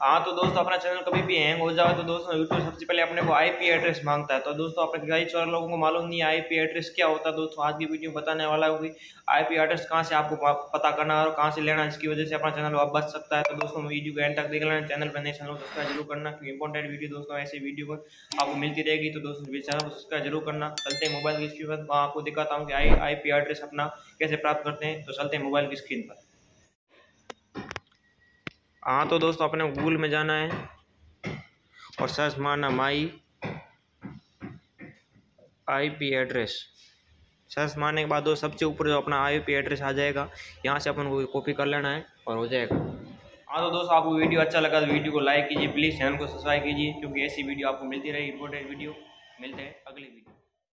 हाँ तो दोस्तों अपना चैनल कभी भी हैंग हो जाए तो दोस्तों यूट्यूब सबसे पहले अपने को आईपी एड्रेस माँगता है। तो दोस्तों अपने कई सारे लोगों को मालूम नहीं है आईपी एड्रेस क्या होता है। दोस्तों आज की वीडियो बताने वाला होगी आईपी एड्रेस कहाँ से आपको पता करना है और कहाँ से लेना है इसकी वजह से अपना चैनल आप बच सकता है। तो दोस्तों वीडियो को एंड तक देख लेना चैनल पर नए चैनल को सब्सक्राइब ज़रूर करना, क्योंकि इंपॉर्टेंट वीडियो दोस्तों, ऐसी वीडियो को आपको मिलती रहेगी। तो दोस्तों चैनल को सब्सक्राइब ज़रूर करना। चलते मोबाइल की स्क्रीन पर। आपको दिखाता हूँ कि आई एड्रेस अपना कैसे प्राप्त करते हैं। तो चलते मोबाइल की स्क्रीन पर। हाँ तो दोस्तों अपने गूगल में जाना है और सर्च मारना माई आईपी एड्रेस सर्च मारने के बाद दोस्त सबसे ऊपर जो अपना आईपी एड्रेस आ जाएगा, यहाँ से अपन को कॉपी कर लेना है और हो जाएगा। हाँ तो दोस्तों आपको वीडियो अच्छा लगा तो वीडियो को लाइक कीजिए प्लीज़ चैनल को सब्सक्राइब कीजिए, क्योंकि ऐसी वीडियो आपको मिलती रहेगी इंपॉर्टेंट वीडियो मिलते हैं अगली वीडियो।